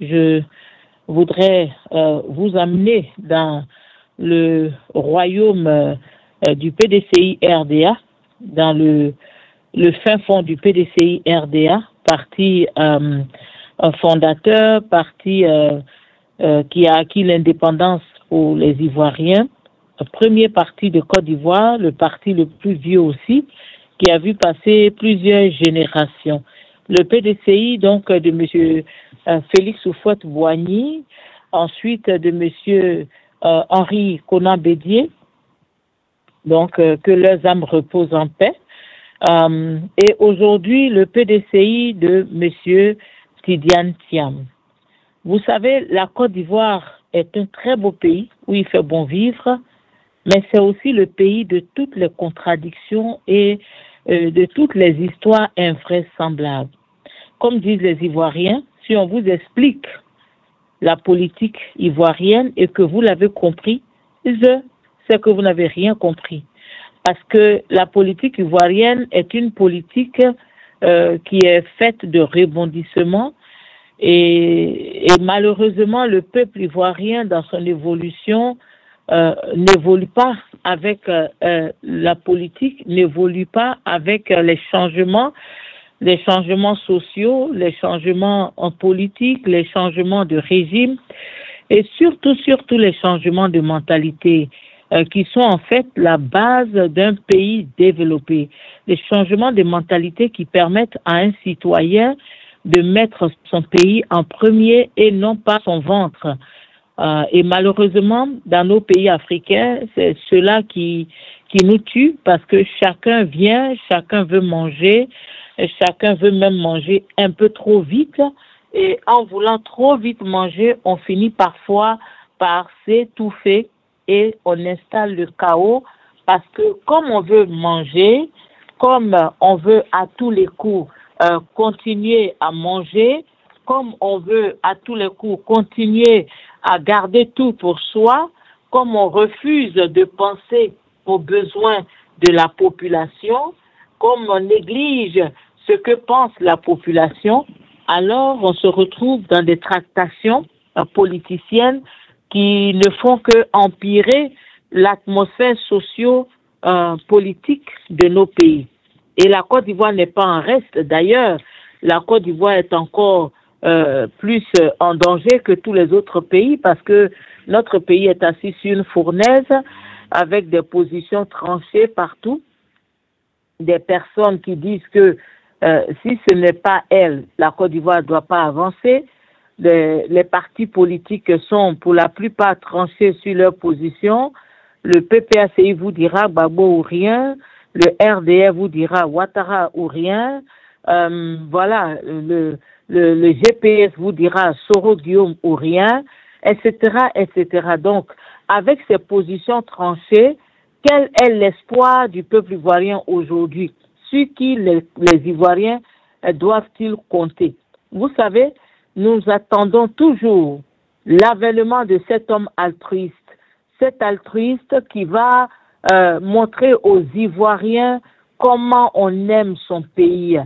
je voudrais euh, vous amener dans le royaume euh, du PDCI RDA, dans le, fin fond du PDCI RDA, parti euh, fondateur, parti qui a acquis l'indépendance pour les Ivoiriens, premier parti de Côte d'Ivoire, le parti le plus vieux aussi, qui a vu passer plusieurs générations. Le PDCI, donc, de M. Euh, Félix Oufouette-Boigny, ensuite de M. Euh, Henri Conan-Bédier, donc euh, que leurs âmes reposent en paix. et aujourd'hui, le PDCI de M. Tidiane Thiam. Vous savez, la Côte d'Ivoire est un très beau pays où il fait bon vivre, mais c'est aussi le pays de toutes les contradictions et de toutes les histoires invraisemblables. Comme disent les Ivoiriens, si on vous explique la politique ivoirienne et que vous l'avez compris, c'est que vous n'avez rien compris. Parce que la politique ivoirienne est une politique euh, qui est faite de rebondissements et, malheureusement le peuple ivoirien dans son évolution euh, n'évolue pas avec euh, la politique, n'évolue pas avec les changements les changements sociaux, les changements en politique, les changements de régime et surtout, surtout les changements de mentalité euh, qui sont en fait la base d'un pays développé. Les changements de mentalité qui permettent à un citoyen de mettre son pays en premier et non pas son ventre. Euh, et malheureusement, dans nos pays africains, c'est cela qui, qui nous tue parce que chacun vient, chacun veut manger, chacun veut même manger un peu trop vite. Et en voulant trop vite manger, on finit parfois par s'étouffer et on installe le chaos parce que comme on veut manger, comme on veut à tous les coups euh, continuer à manger, comme on veut à tous les coups continuer à garder tout pour soi, comme on refuse de penser aux besoins de la population, comme on néglige ce que pense la population, alors on se retrouve dans des tractations euh, politiciennes qui ne font que empirer l'atmosphère socio-politique de nos pays. Et la Côte d'Ivoire n'est pas en reste. D'ailleurs, la Côte d'Ivoire est encore euh, plus en danger que tous les autres pays parce que notre pays est assis sur une fournaise avec des positions tranchées partout, des personnes qui disent que euh, si ce n'est pas elle, la Côte d'Ivoire ne doit pas avancer. Les, les, partis politiques sont pour la plupart tranchés sur leur position. Le PPACI vous dira Babo ou rien. Le RDR vous dira Ouattara ou rien. Euh, voilà, le, le, le, GPS vous dira Soro Guillaume ou rien, etc., etc. Donc, avec ces positions tranchées, quel est l'espoir du peuple ivoirien aujourd'hui? Sur qui les, Ivoiriens euh, doivent-ils compter? Vous savez, nous attendons toujours l'avènement de cet homme altruiste, cet altruiste qui va euh, montrer aux Ivoiriens comment on aime son pays.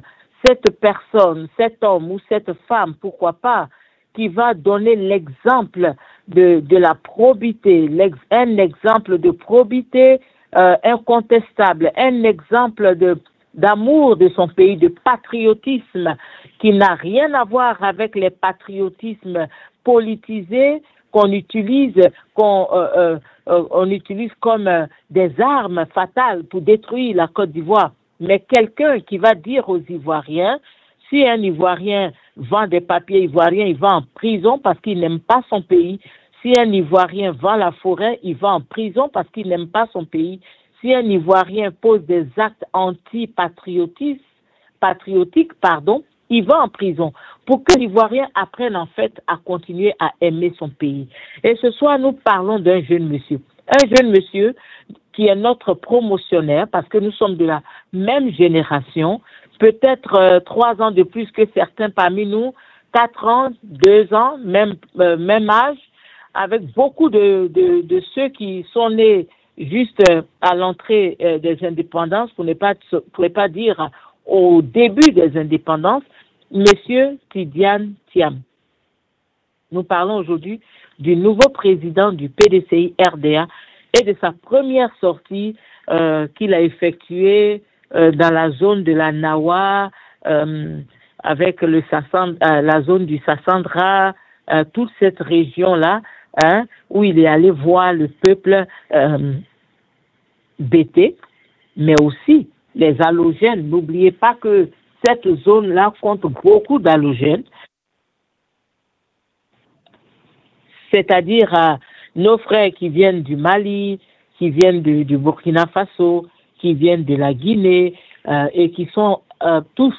Cette personne, cet homme ou cette femme, pourquoi pas, qui va donner l'exemple de, la probité, un exemple de probité euh, incontestable, un exemple de d'amour de son pays, de patriotisme qui n'a rien à voir avec les patriotismes politisés qu'on utilise, qu'on euh, euh, euh, utilise comme des armes fatales pour détruire la Côte d'Ivoire. Mais quelqu'un qui va dire aux Ivoiriens, si un Ivoirien vend des papiers ivoiriens, il va en prison parce qu'il n'aime pas son pays. Si un Ivoirien vend la forêt, il va en prison parce qu'il n'aime pas son pays si un Ivoirien pose des actes anti-patriotiques, pardon, il va en prison pour que l'Ivoirien apprenne en fait à continuer à aimer son pays. Et ce soir, nous parlons d'un jeune monsieur. Un jeune monsieur qui est notre promotionnaire parce que nous sommes de la même génération, peut-être euh, trois ans de plus que certains parmi nous, quatre ans, deux ans, même, euh, même âge, avec beaucoup de, de ceux qui sont nés juste euh, à l'entrée euh, des indépendances, pour ne pas, pour pas dire au début des indépendances, Monsieur Tidiane Thiam. Nous parlons aujourd'hui du nouveau président du PDCI RDA et de sa première sortie euh, qu'il a effectuée euh, dans la zone de la Nawa, euh, avec le la zone du Sassandra, toute cette région-là, hein, où il est allé voir le peuple bêté, mais aussi les halogènes. N'oubliez pas que cette zone-là compte beaucoup d'halogènes. c'est-à-dire à nos frères qui viennent du Mali, qui viennent du, Burkina Faso, qui viennent de la Guinée euh, et qui sont euh, tous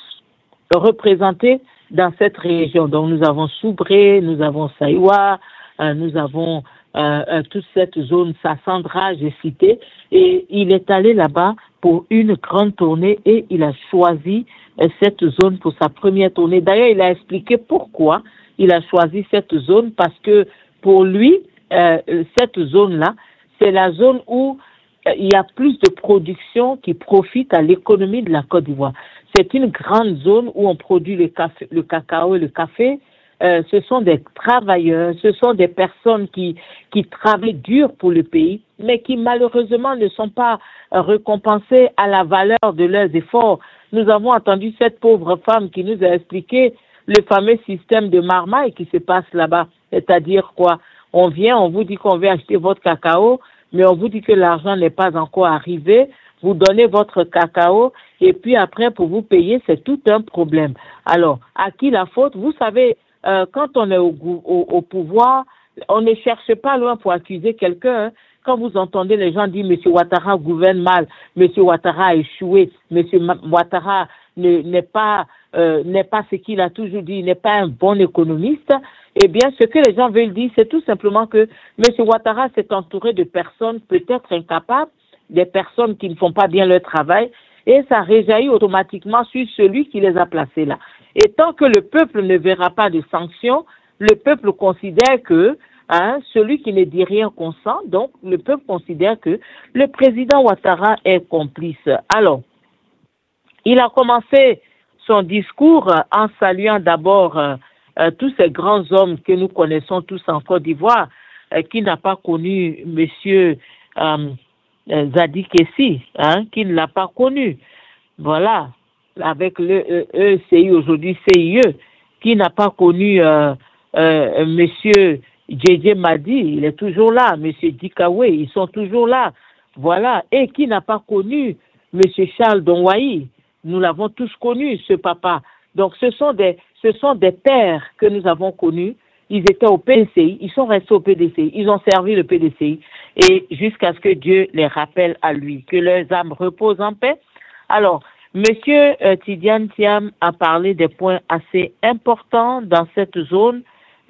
représentés dans cette région. Donc nous avons Soubré, nous avons Saïwa, euh, nous avons toute cette zone Sassandra, j'ai cité, et il est allé là-bas pour une grande tournée et il a choisi cette zone pour sa première tournée. D'ailleurs, il a expliqué pourquoi il a choisi cette zone parce que pour lui, euh, cette zone-là, c'est la zone où euh, il y a plus de production qui profite à l'économie de la Côte d'Ivoire. C'est une grande zone où on produit le, café, le cacao et le café. Euh, ce sont des travailleurs, ce sont des personnes qui, qui travaillent dur pour le pays, mais qui malheureusement ne sont pas récompensées à la valeur de leurs efforts. Nous avons entendu cette pauvre femme qui nous a expliqué le fameux système de marmaille qui se passe là-bas. C'est-à-dire quoi? On vient, on vous dit qu'on veut acheter votre cacao, mais on vous dit que l'argent n'est pas encore arrivé. Vous donnez votre cacao et puis après, pour vous payer, c'est tout un problème. Alors, à qui la faute? Vous savez, euh, quand on est au, au, pouvoir, on ne cherche pas loin pour accuser quelqu'un. Hein. Quand vous entendez les gens dire M. Ouattara gouverne mal, M. Ouattara a échoué, M. Ouattara n'est pas euh, n'est pas ce qu'il a toujours dit, n'est pas un bon économiste, eh bien, ce que les gens veulent dire, c'est tout simplement que M. Ouattara s'est entouré de personnes peut-être incapables, des personnes qui ne font pas bien leur travail, et ça réjaillit automatiquement sur celui qui les a placés là. Et tant que le peuple ne verra pas de sanctions, le peuple considère que hein, celui qui ne dit rien consent, donc le peuple considère que le président Ouattara est complice. Alors, il a commencé son discours en saluant d'abord euh, euh, tous ces grands hommes que nous connaissons tous en Côte d'Ivoire, euh, qui n'a pas connu Monsieur Zadik Essi, hein, qui ne l'a pas connu. Voilà, avec le ECI aujourd'hui CIE, qui n'a pas connu Monsieur JJ Madi, il est toujours là, Monsieur Dikawe, ils sont toujours là. Voilà, et qui n'a pas connu Monsieur Charles Donwaï, nous l'avons tous connu, ce papa. Donc, ce sont des, ce sont des pères que nous avons connus. Ils étaient au PDCI, ils sont restés au PDCI, ils ont servi le PDCI, et jusqu'à ce que Dieu les rappelle à lui, que leurs âmes reposent en paix. Alors, Monsieur euh, Tidiane Thiam a parlé des points assez importants dans cette zone.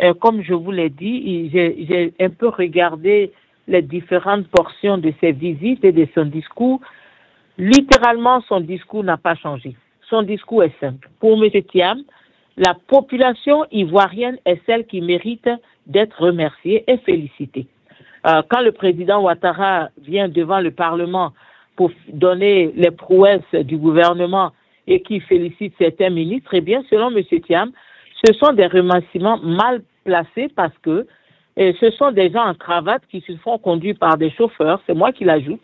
Euh, comme je vous l'ai dit, j'ai un peu regardé les différentes portions de ses visites et de son discours. Littéralement, son discours n'a pas changé. Son discours est simple. Pour M. Thiam, la population ivoirienne est celle qui mérite d'être remerciée et félicitée. Euh, quand le président Ouattara vient devant le Parlement pour donner les prouesses du gouvernement et qui félicite certains ministres, eh bien, selon M. Thiam, ce sont des remerciements mal placés parce que ce sont des gens en cravate qui se font conduire par des chauffeurs, c'est moi qui l'ajoute,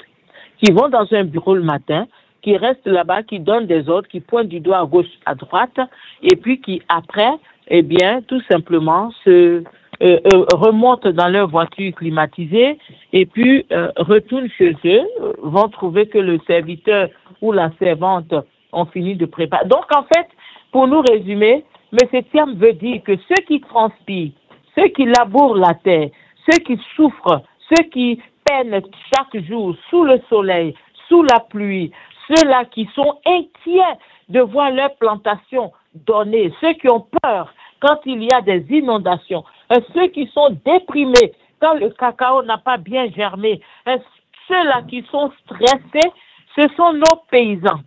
qui vont dans un bureau le matin, qui restent là-bas, qui donnent des ordres, qui pointent du doigt à gauche, à droite, et puis qui après, eh bien, tout simplement se euh, euh, remontent dans leur voiture climatisée et puis euh, retournent chez eux, vont trouver que le serviteur ou la servante ont fini de préparer. Donc en fait, pour nous résumer, M. Thiam veut dire que ceux qui transpirent, ceux qui labourent la terre, ceux qui souffrent, ceux qui chaque jour sous le soleil, sous la pluie, ceux-là qui sont inquiets de voir leur plantation donnée, ceux qui ont peur quand il y a des inondations, ceux qui sont déprimés quand le cacao n'a pas bien germé, ceux-là qui sont stressés, ce sont nos paysans.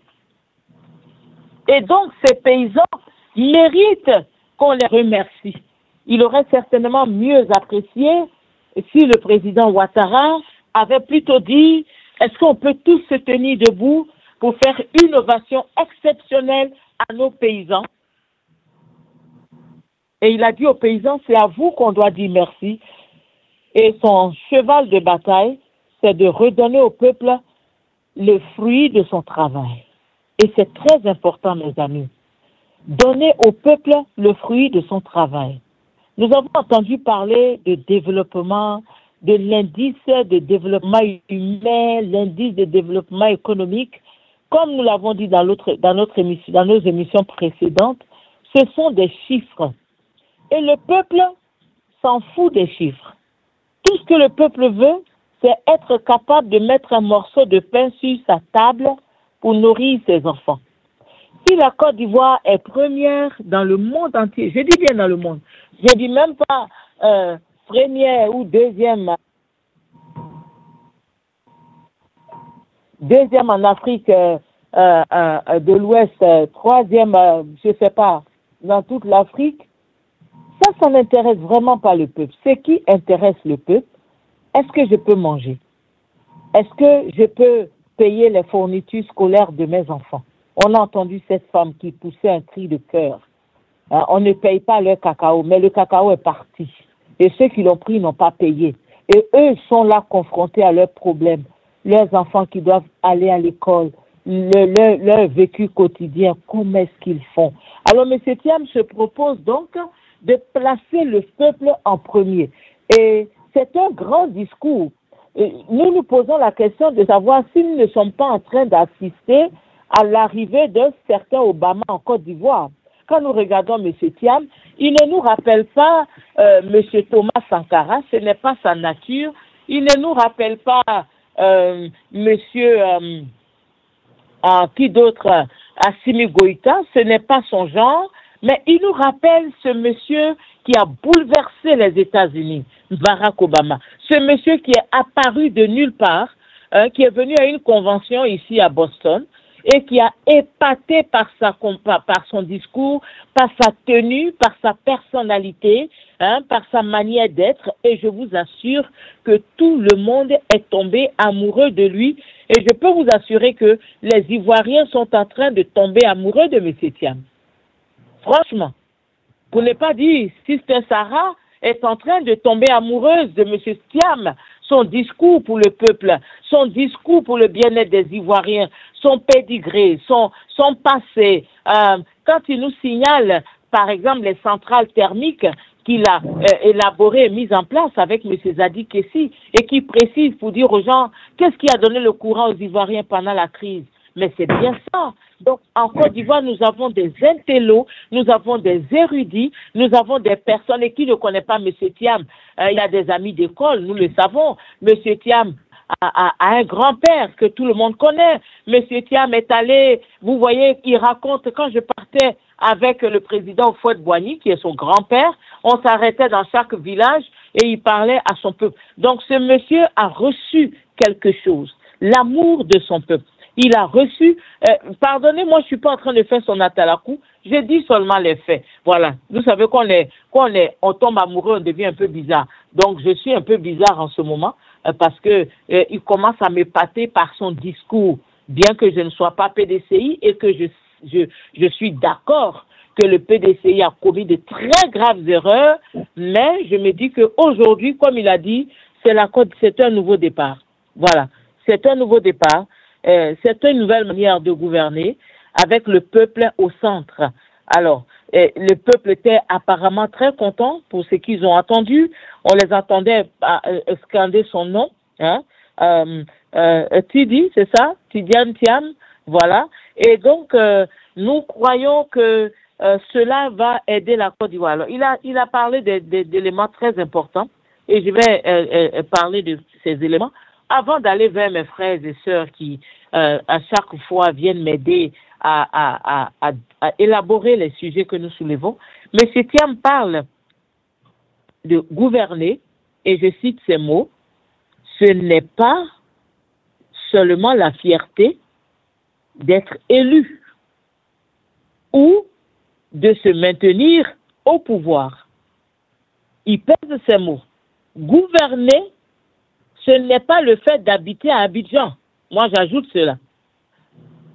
Et donc ces paysans méritent qu'on les remercie. Il aurait certainement mieux apprécié si le président Ouattara avait plutôt dit est-ce qu'on peut tous se tenir debout pour faire une ovation exceptionnelle à nos paysans? Et il a dit aux paysans, c'est à vous qu'on doit dire merci. Et son cheval de bataille, c'est de redonner au peuple le fruit de son travail. Et c'est très important, mes amis. Donner au peuple le fruit de son travail. Nous avons entendu parler de développement, de l'indice de développement humain, l'indice de développement économique. Comme nous l'avons dit dans, dans, notre émission, dans nos émissions précédentes, ce sont des chiffres. Et le peuple s'en fout des chiffres. Tout ce que le peuple veut, c'est être capable de mettre un morceau de pain sur sa table pour nourrir ses enfants. Si la Côte d'Ivoire est première dans le monde entier, je dis bien dans le monde, je dis même pas euh, première ou deuxième, deuxième en Afrique euh, euh, de l'Ouest, troisième, je ne sais pas, dans toute l'Afrique, ça, ça n'intéresse vraiment pas le peuple. Ce qui intéresse le peuple, est-ce que je peux manger? Est-ce que je peux payer les fournitures scolaires de mes enfants? On a entendu cette femme qui poussait un cri de cœur. Hein, on ne paye pas leur cacao, mais le cacao est parti. Et ceux qui l'ont pris n'ont pas payé. Et eux sont là confrontés à leurs problèmes, leurs enfants qui doivent aller à l'école, leur, vécu quotidien, comment est-ce qu'ils font? Alors, M. Thiam se propose donc de placer le peuple en premier. Et c'est un grand discours. nous nous posons la question de savoir si nous ne sommes pas en train d'assister à l'arrivée d'un certain Obama en Côte d'Ivoire. Quand nous regardons M. Thiam, il ne nous rappelle pas euh, M. Thomas Sankara, ce n'est pas sa nature. Il ne nous rappelle pas euh, M. Euh, qui d'autre Assimi Goïta, ce n'est pas son genre. Mais il nous rappelle ce monsieur qui a bouleversé les États-Unis, Barack Obama. Ce monsieur qui est apparu de nulle part, hein, qui est venu à une convention ici à Boston et qui a épaté par, sa, par son discours, par sa tenue, par sa personnalité, hein, par sa manière d'être. Et je vous assure que tout le monde est tombé amoureux de lui. Et je peux vous assurer que les Ivoiriens sont en train de tomber amoureux de M. Thiam. Franchement. Pour ne pas dire, Sister Sarah est en train de tomber amoureuse de M. Stiam, son discours pour le peuple, son discours pour le bien-être des Ivoiriens, son pédigré, son, passé. Euh, quand il nous signale, par exemple, les centrales thermiques qu'il a euh, élaborées et mises en place avec M. Zadi Kessi et qui précise pour dire aux gens qu'est-ce qui a donné le courant aux Ivoiriens pendant la crise? Mais c'est bien ça. Donc, en Côte d'Ivoire, nous avons des intellos, nous avons des érudits, nous avons des personnes, et qui ne connaît pas M. Thiam, euh, il a des amis d'école, nous le savons. M. Thiam a, un grand-père que tout le monde connaît. M. Thiam est allé, vous voyez, il raconte, quand je partais avec le président Fouad Boigny, qui est son grand-père, on s'arrêtait dans chaque village et il parlait à son peuple. Donc, ce monsieur a reçu quelque chose, l'amour de son peuple il a reçu. Euh, pardonnez-moi, je suis pas en train de faire son atalakou. J'ai dit seulement les faits. Voilà. Vous savez qu'on est, qu'on est, on tombe amoureux, on devient un peu bizarre. Donc je suis un peu bizarre en ce moment euh, parce que euh, il commence à m'épater par son discours, bien que je ne sois pas PDCI et que je, je, je suis d'accord que le PDCI a commis de très graves erreurs, mais je me dis qu'aujourd'hui, comme il a dit, c'est un nouveau départ. Voilà, c'est un nouveau départ. Euh, c'est une nouvelle manière de gouverner avec le peuple au centre. Alors, euh, le peuple était apparemment très content pour ce qu'ils ont entendu. On les entendait euh, scander son nom. Hein? Tidi, c'est ça? Tidiane Tiam, voilà. Et donc, nous croyons que cela va aider la Côte d'Ivoire. Alors, il a, il a parlé d'éléments très importants et je vais parler de ces éléments avant d'aller vers mes frères et sœurs qui, euh, à chaque fois, viennent m'aider à, élaborer les sujets que nous soulevons, M. Thiam parle de gouverner, et je cite ces mots, ce n'est pas seulement la fierté d'être élu ou de se maintenir au pouvoir. Il pèse ces mots. Gouverner, ce n'est pas le fait d'habiter à Abidjan. Moi, j'ajoute cela.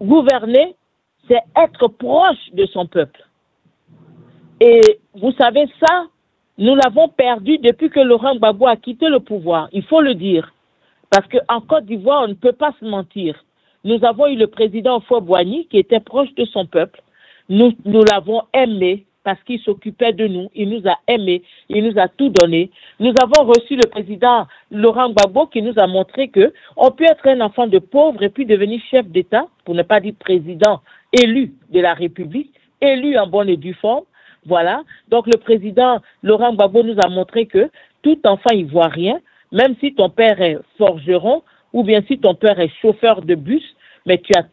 Gouverner, c'est être proche de son peuple. Et vous savez ça, nous l'avons perdu depuis que Laurent Gbagbo a quitté le pouvoir, il faut le dire. Parce qu'en Côte d'Ivoire, on ne peut pas se mentir. Nous avons eu le président Boigny qui était proche de son peuple. Nous l'avons aimé parce qu'il s'occupait de nous. Il nous a aimés. Il nous a tout donné. Nous avons reçu le président Laurent Gbagbo qui nous a montré que on peut être un enfant de pauvre et puis devenir chef d'État, pour ne pas dire président élu de la République, élu en bonne et due forme, voilà. Donc le président Laurent Gbagbo nous a montré que tout enfant ivoirien, même si ton père est forgeron ou bien si ton père est chauffeur de bus, mais tu as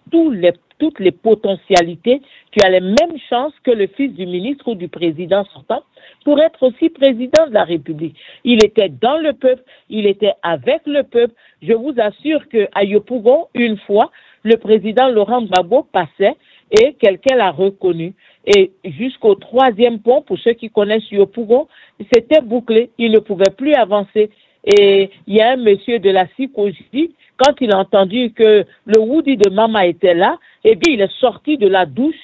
toutes les potentialités, tu as les mêmes chances que le fils du ministre ou du président sortant pour être aussi président de la République. Il était dans le peuple, il était avec le peuple. Je vous assure qu'à Yopougon, une fois, le président Laurent Gbagbo passait et quelqu'un l'a reconnu. Et jusqu'au troisième pont, pour ceux qui connaissent Yopougon, c'était bouclé. Il ne pouvait plus avancer. Et il y a un monsieur de la CICOJ, quand il a entendu que le Woody de Mama était là, eh bien, il est sorti de la douche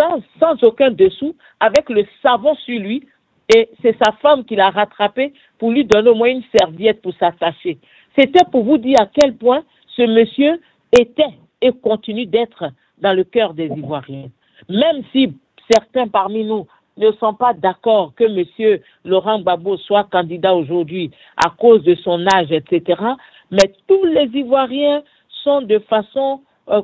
sans, sans aucun dessous, avec le savon sur lui. Et c'est sa femme qui l'a rattrapé pour lui donner au moins une serviette pour s'attacher. C'était pour vous dire à quel point ce monsieur était et continue d'être dans le cœur des Ivoiriens. Même si certains parmi nous ne sont pas d'accord que M. Laurent Gbagbo soit candidat aujourd'hui à cause de son âge, etc. Mais tous les Ivoiriens sont de façon euh,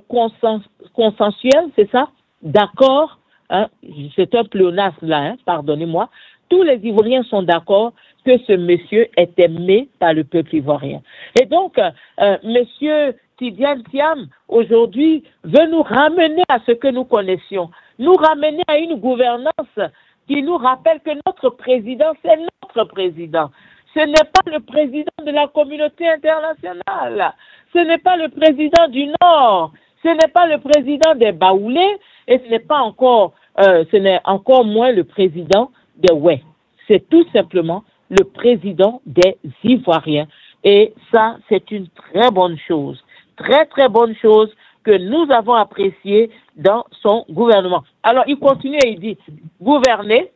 consensuelle, c'est ça? D'accord hein? C'est un pléonasme là, hein? pardonnez-moi. Tous les Ivoiriens sont d'accord que ce monsieur est aimé par le peuple ivoirien. Et donc, euh, monsieur Tidiane Thiam, aujourd'hui, veut nous ramener à ce que nous connaissions, nous ramener à une gouvernance qui nous rappelle que notre président, c'est notre président. Ce n'est pas le président de la communauté internationale. Ce n'est pas le président du Nord. Ce n'est pas le président des Baoulés et ce n'est pas encore, euh, ce n'est encore moins le président des Ouai. C'est tout simplement le président des Ivoiriens. Et ça, c'est une très bonne chose très très bonne chose que nous avons appréciée dans son gouvernement. Alors il continue et il dit, gouverner,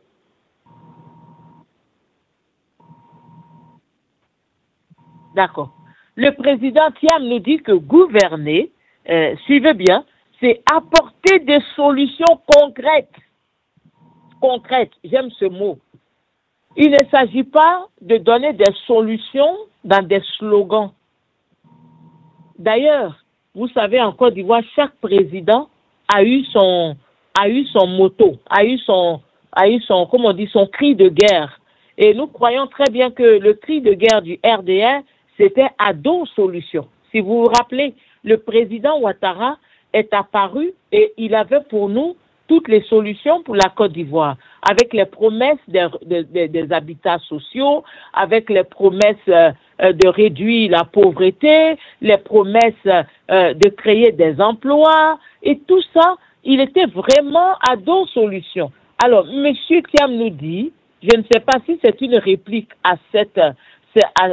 D'accord. Le président Thiam nous dit que gouverner, euh, suivez bien, c'est apporter des solutions concrètes. Concrètes, j'aime ce mot. Il ne s'agit pas de donner des solutions dans des slogans. D'ailleurs, vous savez, en Côte d'Ivoire, chaque président a eu son, a eu son moto, a eu son, a eu son, comment on dit, son cri de guerre. Et nous croyons très bien que le cri de guerre du RDR, c'était à deux solutions. Si vous vous rappelez, le président Ouattara est apparu et il avait pour nous toutes les solutions pour la Côte d'Ivoire, avec les promesses des, habitats sociaux, avec les promesses euh, de réduire la pauvreté, les promesses euh, de créer des emplois, et tout ça, il était vraiment à deux solutions. Alors, M. Thiam nous dit, je ne sais pas si c'est une réplique à, cette, à,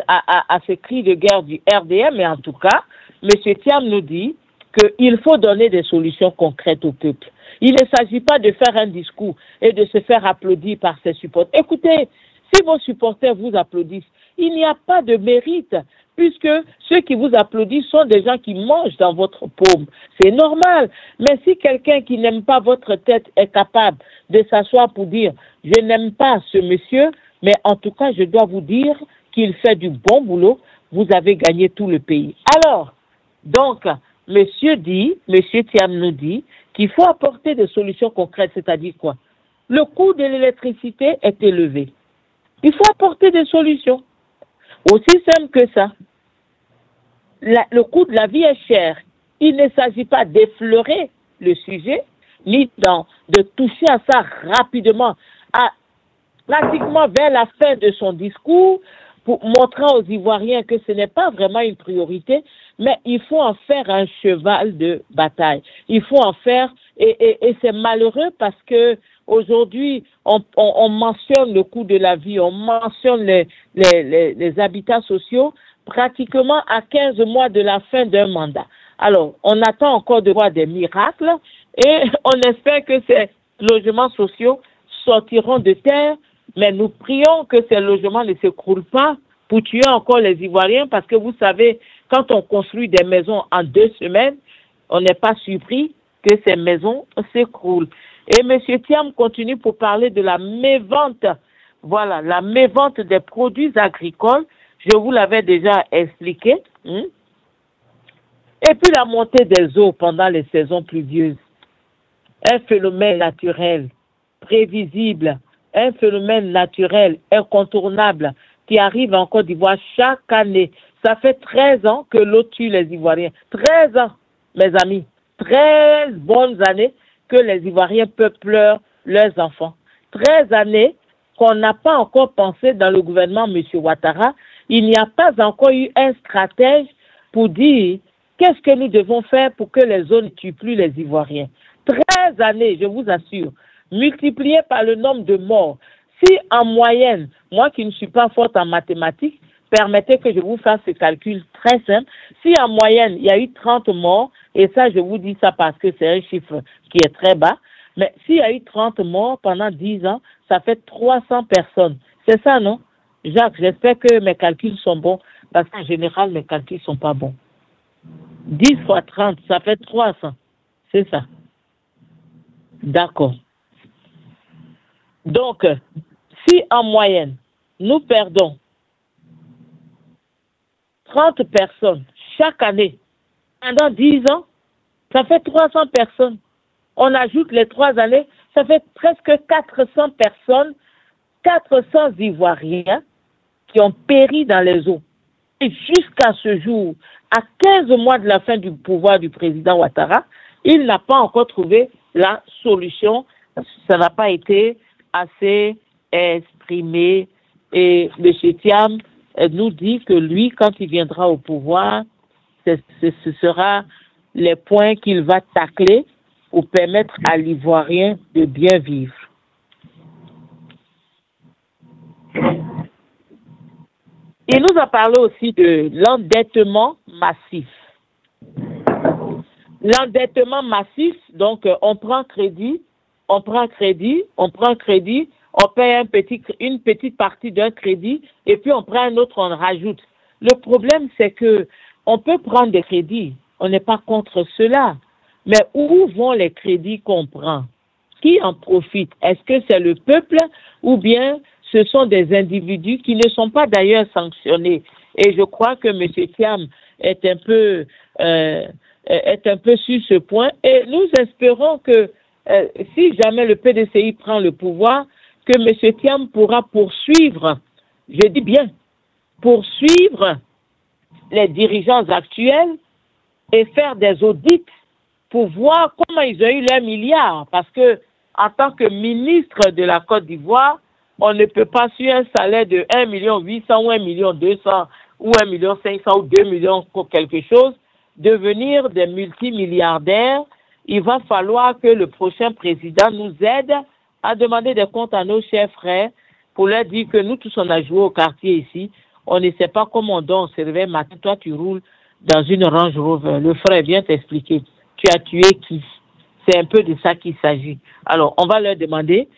à, à, ce cri de guerre du RDM, mais en tout cas, M. Thiam nous dit qu'il faut donner des solutions concrètes au peuple. Il ne s'agit pas de faire un discours et de se faire applaudir par ses supporters. Écoutez, si vos supporters vous applaudissent, il n'y a pas de mérite, puisque ceux qui vous applaudissent sont des gens qui mangent dans votre paume. C'est normal. Mais si quelqu'un qui n'aime pas votre tête est capable de s'asseoir pour dire je n'aime pas ce monsieur, mais en tout cas, je dois vous dire qu'il fait du bon boulot, vous avez gagné tout le pays. Alors, donc, monsieur dit, monsieur Thiam nous dit qu'il faut apporter des solutions concrètes, c'est-à-dire quoi? Le coût de l'électricité est élevé. Il faut apporter des solutions. Aussi simple que ça. le coût de la vie est cher. Il ne s'agit pas d'effleurer le sujet, ni de toucher à ça rapidement, à, pratiquement vers la fin de son discours, pour montrant aux Ivoiriens que ce n'est pas vraiment une priorité, mais il faut en faire un cheval de bataille. Il faut en faire, et, c'est malheureux parce que aujourd'hui, on, mentionne le coût de la vie, on mentionne les, les, habitats sociaux pratiquement à 15 mois de la fin d'un mandat. Alors, on attend encore de voir des miracles et on espère que ces logements sociaux sortiront de terre, mais nous prions que ces logements ne s'écroulent pas pour tuer encore les Ivoiriens, parce que vous savez, quand on construit des maisons en deux semaines, on n'est pas surpris que ces maisons s'écroulent. Et M. Thiam continue pour parler de la mévente. Voilà, la mévente des produits agricoles. Je vous l'avais déjà expliqué. Hein. Et puis la montée des eaux pendant les saisons pluvieuses. Un phénomène naturel, prévisible, un phénomène naturel, incontournable, qui arrive en Côte d'Ivoire chaque année. Ça fait 13 ans que l'eau tue les Ivoiriens. 13 ans, mes amis. 13 bonnes années que les Ivoiriens peuplent leurs enfants. 13 années qu'on n'a pas encore pensé dans le gouvernement M. Ouattara. Il n'y a pas encore eu un stratège pour dire qu'est-ce que nous devons faire pour que les zones ne tuent plus les Ivoiriens. 13 années, je vous assure, multiplié par le nombre de morts. Si en moyenne, moi qui ne suis pas forte en mathématiques, permettez que je vous fasse ce calcul très simple. Si en moyenne, il y a eu 30 morts, et ça, je vous dis ça parce que c'est un chiffre qui est très bas, mais s'il y a eu 30 morts pendant 10 ans, ça fait 300 personnes. C'est ça, non? Jacques, j'espère que mes calculs sont bons, parce qu'en général, mes calculs ne sont pas bons. 10 fois 30, ça fait 300. C'est ça. D'accord. Donc, si en moyenne, nous perdons 30 personnes chaque année pendant 10 ans, ça fait 300 personnes. On ajoute les trois années, ça fait presque 400 personnes, 400 Ivoiriens qui ont péri dans les eaux. Et jusqu'à ce jour, à 15 mois de la fin du pouvoir du président Ouattara, il n'a pas encore trouvé la solution. Ça n'a pas été assez exprimé. Et M. Thiam nous dit que lui, quand il viendra au pouvoir, ce, sera les points qu'il va tacler pour permettre à l'Ivoirien de bien vivre. Il nous a parlé aussi de l'endettement massif. L'endettement massif, donc on prend crédit, on prend crédit, on prend crédit, on paye une petite partie d'un crédit et puis on prend un autre, on rajoute. Le problème, c'est que on peut prendre des crédits, on n'est pas contre cela, mais où vont les crédits qu'on prend? Qui en profite? Est-ce que c'est le peuple ou bien ce sont des individus qui ne sont pas d'ailleurs sanctionnés? Et je crois que M. Thiam est un peu euh, est un peu sur ce point. Et nous espérons que euh, si jamais le PDCI prend le pouvoir, que M. Thiam pourra poursuivre, je dis bien, poursuivre les dirigeants actuels et faire des audits pour voir comment ils ont eu leurs milliards. Parce que, en tant que ministre de la Côte d'Ivoire, on ne peut pas sur un salaire de 1 million 800 ou 1 million 200 ou 1 million 500 ou 2 millions pour quelque chose devenir des multimilliardaires. Il va falloir que le prochain président nous aide à demander des comptes à nos chers frères pour leur dire que nous tous on a joué au quartier ici. On ne sait pas comment on dort, on se réveille matin, toi tu roules dans une Range Rover. Le frère vient t'expliquer. Tu as tué qui? C'est un peu de ça qu'il s'agit. Alors, on va leur demander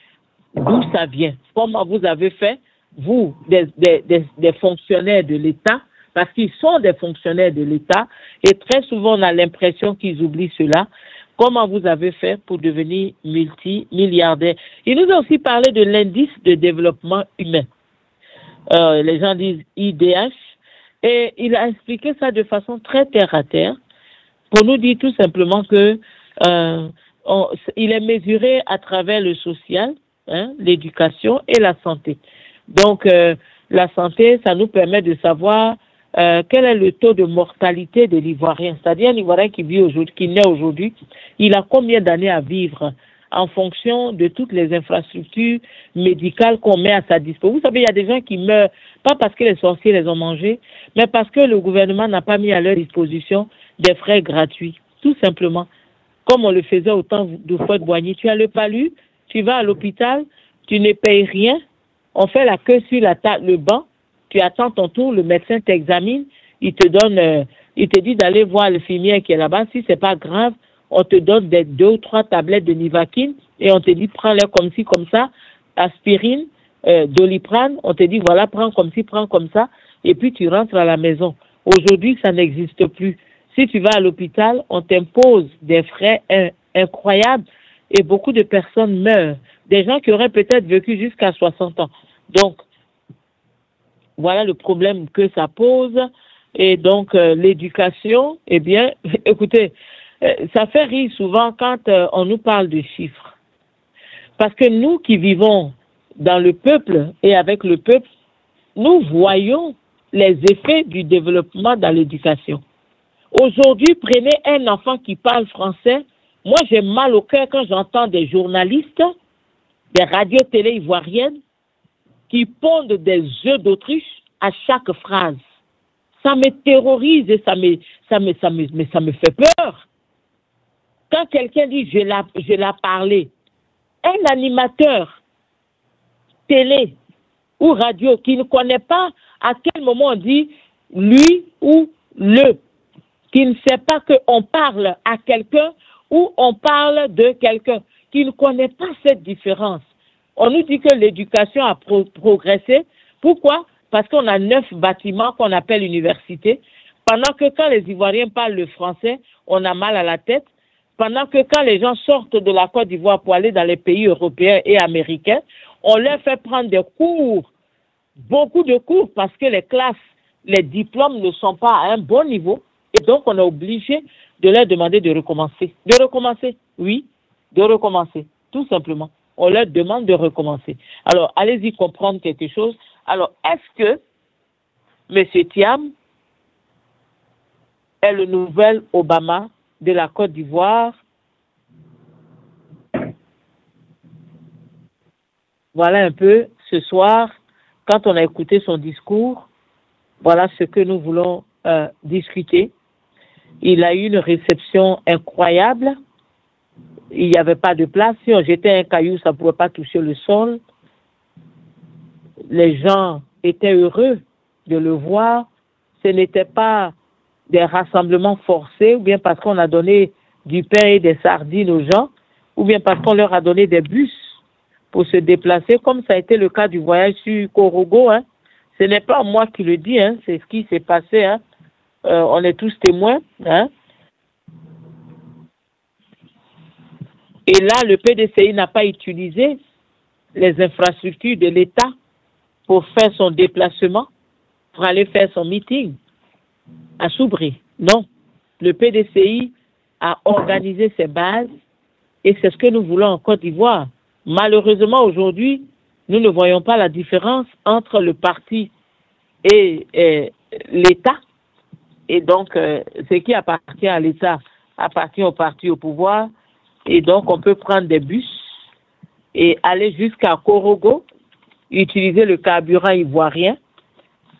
d'où ça vient. Comment vous avez fait, vous, des, des, des, fonctionnaires de l'État, parce qu'ils sont des fonctionnaires de l'État, et très souvent on a l'impression qu'ils oublient cela. Comment vous avez fait pour devenir multimilliardaire Il nous a aussi parlé de l'indice de développement humain. Euh, les gens disent IDH, et il a expliqué ça de façon très terre à terre pour nous dire tout simplement que euh, il est mesuré à travers le social, hein, l'éducation et la santé. Donc, euh, la santé, ça nous permet de savoir euh, quel est le taux de mortalité de l'Ivoirien. C'est-à-dire un Ivoirien qui vit aujourd'hui, qui naît aujourd'hui, il a combien d'années à vivre? En fonction de toutes les infrastructures médicales qu'on met à sa disposition. Vous savez, il y a des gens qui meurent, pas parce que les sorciers les ont mangés, mais parce que le gouvernement n'a pas mis à leur disposition des frais gratuits, tout simplement. Comme on le faisait au temps de Fouette Boigny. Tu as le palu, tu vas à l'hôpital, tu ne payes rien, on fait la queue sur la table, le banc, tu attends ton tour, le médecin t'examine, il te donne, euh, il te dit d'aller voir le fumier qui est là-bas. Si c'est pas grave, on te donne des deux ou trois tablettes de Nivaquine et on te dit prends-les comme ci, comme ça. aspirine, euh, doliprane, on te dit voilà, prends comme ci, prends comme ça, et puis tu rentres à la maison. Aujourd'hui, ça n'existe plus. Si tu vas à l'hôpital, on t'impose des frais incroyables et beaucoup de personnes meurent. Des gens qui auraient peut-être vécu jusqu'à 60 ans. Donc, voilà le problème que ça pose. Et donc, euh, l'éducation, eh bien, écoutez, ça fait rire souvent quand euh, on nous parle de chiffres. Parce que nous qui vivons dans le peuple et avec le peuple, nous voyons les effets du développement dans l'éducation. Aujourd'hui, prenez un enfant qui parle français. Moi, j'ai mal au cœur quand j'entends des journalistes, des radios télé ivoiriennes qui pondent des œufs d'autruche à chaque phrase. Ça me terrorise et ça me, ça me, ça me, ça me fait peur. Quand quelqu'un dit je l'ai je parlé, un animateur télé ou radio qui ne connaît pas à quel moment on dit lui ou le, qui ne sait pas qu'on parle à quelqu'un ou on parle de quelqu'un, qui ne connaît pas cette différence. On nous dit que l'éducation a progressé. Pourquoi? Parce qu'on a neuf bâtiments qu'on appelle universités. Pendant que quand les Ivoiriens parlent le français, on a mal à la tête. Pendant que quand les gens sortent de la Côte d'Ivoire pour aller dans les pays européens et américains, on leur fait prendre des cours, beaucoup de cours, parce que les classes, les diplômes ne sont pas à un bon niveau. Et donc, on est obligé de leur demander de recommencer. De recommencer, oui, de recommencer, tout simplement. On leur demande de recommencer. Alors, allez-y comprendre quelque chose. Alors, est-ce que M. Thiam est le nouvel Obama de la Côte d'Ivoire Voilà un peu ce soir, quand on a écouté son discours, voilà ce que nous voulons euh, discuter. Il a eu une réception incroyable. Il n'y avait pas de place. Si on jetait un caillou, ça ne pouvait pas toucher le sol. Les gens étaient heureux de le voir. Ce n'était pas des rassemblements forcés ou bien parce qu'on a donné du pain et des sardines aux gens ou bien parce qu'on leur a donné des bus pour se déplacer, comme ça a été le cas du voyage sur Korogo. Hein. Ce n'est pas moi qui le dis, hein, c'est ce qui s'est passé. Hein. Euh, on est tous témoins. Hein. Et là, le PDCI n'a pas utilisé les infrastructures de l'État pour faire son déplacement, pour aller faire son meeting à Soubri. Non, le PDCI a organisé ses bases et c'est ce que nous voulons en Côte d'Ivoire. Malheureusement, aujourd'hui, nous ne voyons pas la différence entre le parti et, l'État. Et donc, euh, ce qui appartient à l'État appartient au parti au pouvoir. Et donc, on peut prendre des bus et aller jusqu'à Korogo, utiliser le carburant ivoirien,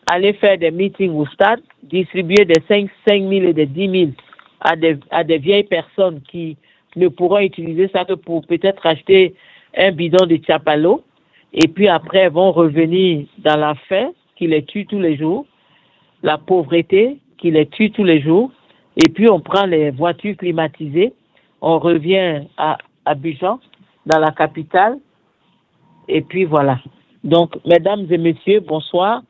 aller faire des meetings au stade, distribuer des 5, 5 000 et des 10 000 à des, à des vieilles personnes qui ne pourront utiliser ça que pour peut-être acheter un bidon de Tchapalo, et puis après vont revenir dans la faim qui les tue tous les jours, la pauvreté qui les tue tous les jours, et puis on prend les voitures climatisées, on revient à Abidjan, dans la capitale, et puis voilà. Donc, mesdames et messieurs, bonsoir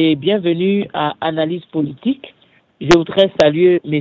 et bienvenue à Analyse politique. Je voudrais saluer mes